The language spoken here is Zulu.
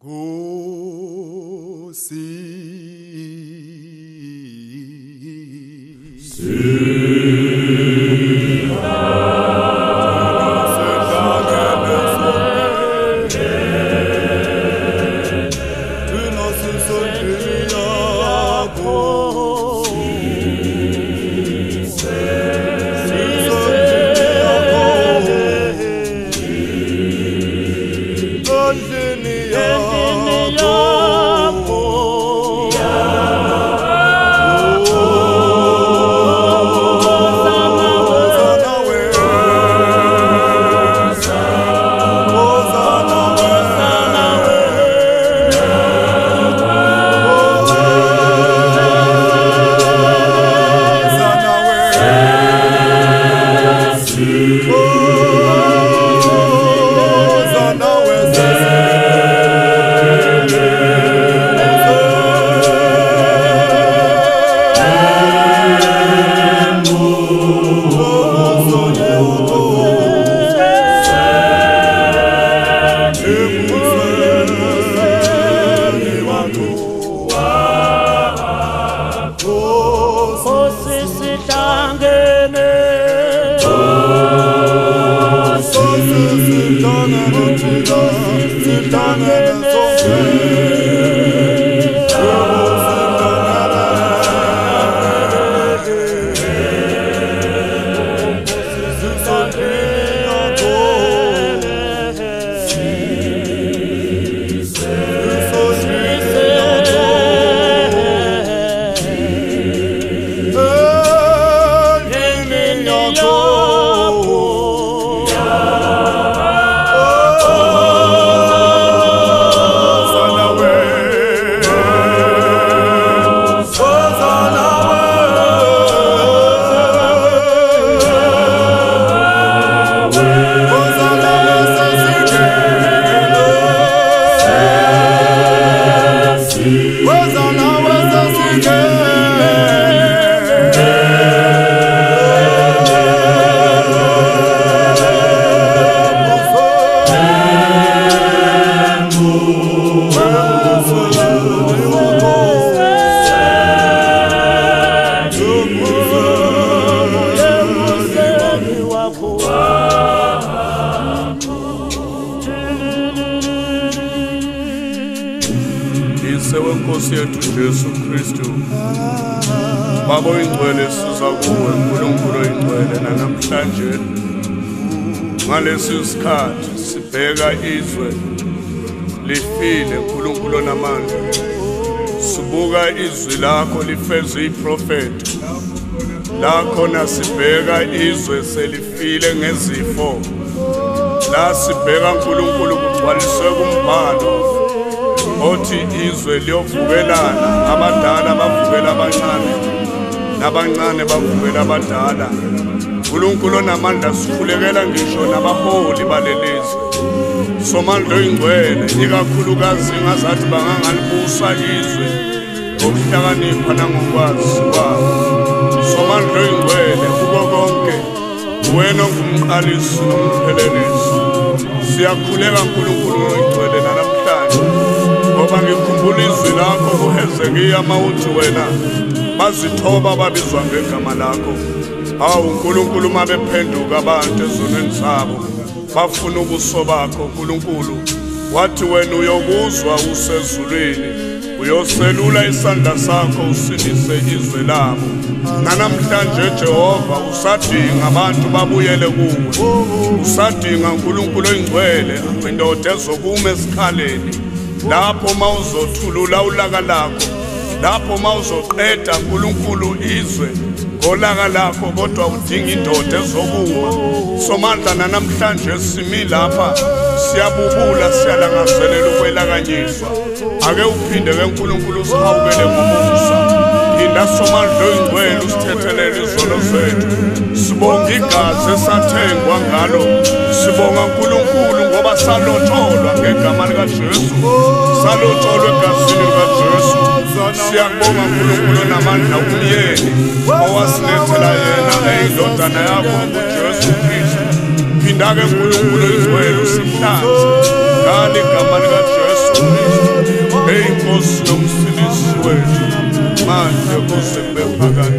Go see. see. Done it, done it, done it, done it, done it, wenkosi yethu Jesu Kristu Baba oyingcwele siza kuwe uNkulunkulu oyingcwele namhlanje ngalesi sikhathi sibheka izwe lifile uNkulunkulu namandla sibuka izwi lakho lifeza iprofeti la khona sibheka izwe selifile ngezifo. La sibheka uNkulunkulu kugcwaliswe kumbhalo. Othi izwe liyovukelana abadala bavukela abancane nabancane bavukela abadala. uNkulunkulu onamandla sikhulekela ngisho nabaholi balelizwe. Somandla oyingcwele ikakhulukazi ngazathi bangangalibusa izwe ngokuhlakanipha nangokwazi kwabo. Somandla oyingcwele kuko konke wena ongumqalisi nomphelelisi. Siyakhuleka nkulunkulu oyingcwele nanamhlanje ngoba ngikhumbula izwi lakho kuhezekiya mawuthi wena bazithoba babizwa ngegama lakho. Hawu nkulunkulu uma bephenduka abantu ezonweni zabo bafuna ubuso bakho nkulunkulu. Wathi wena uyokuzwa usezulwini uyoselula isandla sakho usindise izwe labo. Nanamhlanje Jehova usadinga abantu babuyele kuwe. Usadinga uNkulunkulu oyingcwele indoda ezokuma esikhaleni. Lapho mawuzothulula ulaka lakho lapho mawuzoqeda uNkulunkulu izwe ngolaka lakho kodwa udinga indoda ezokuma somandla namhlanje simi lapha siyabubula siyalangazelela ukwelakanyiswa. Ake uphinde ke uNkulunkulu usihawukele ngomusa. Phinda somandla oyingcwele usithethelele izono zethu. sibonga igazi esathengwa ngalo. Sibonga uNkulunkulu ngoba salotholwa ngegama likaJesu. Salotholwa egazini likaJesu. Siyabonga uNkulunkulu namandla umyeni owasilethela yena eyindodana yakho uJesu Kristu. Phinda ke uNkulunkulu izwele usihlazi ngale igama likaJesu Kristu. Eyinkosi nomsindisi wethu. Manje kuze kube phakade